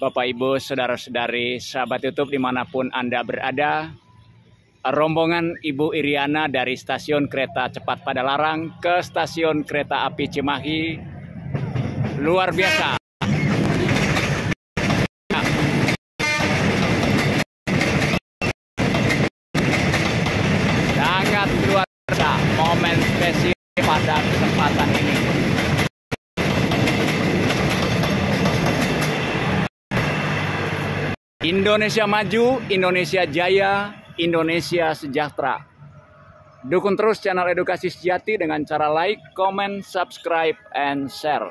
Bapak Ibu, Saudara-saudari, sahabat YouTube di mana pun Anda berada, rombongan Ibu Iriana dari stasiun kereta cepat Padalarang ke stasiun kereta api Cimahi luar biasa. Sangat luar biasa momen spesial pada kesempatan ini. Indonesia maju, Indonesia jaya, Indonesia sejahtera. Dukung terus channel Edukasi Sejati dengan cara like, comment, subscribe, and share.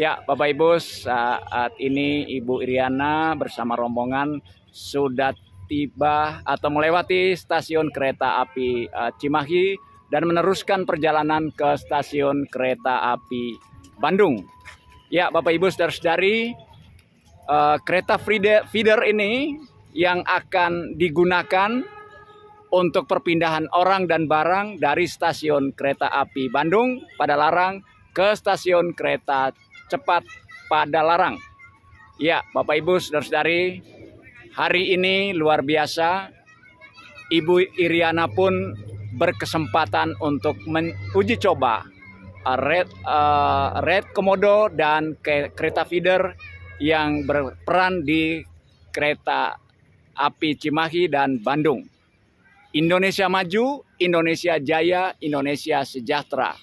Ya, Bapak Ibu, saat ini Ibu Iriana bersama rombongan sudah tiba atau melewati stasiun kereta api uh, Cimahi dan meneruskan perjalanan ke stasiun kereta api Bandung. Ya, Bapak Ibu saudara-saudari, uh, kereta feeder ini yang akan digunakan untuk perpindahan orang dan barang dari stasiun kereta api Bandung pada Larang ke stasiun kereta cepat pada Larang. Ya, Bapak Ibu saudara-saudari, hari ini luar biasa. Ibu Iriana pun berkesempatan untuk menguji coba uh, red uh, red komodo dan ke kereta feeder yang berperan di kereta api Cimahi dan Bandung. Indonesia maju, Indonesia jaya, Indonesia sejahtera.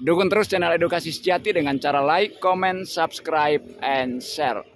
Dukung terus channel Edukasi Sejati dengan cara like, comment, subscribe, and share.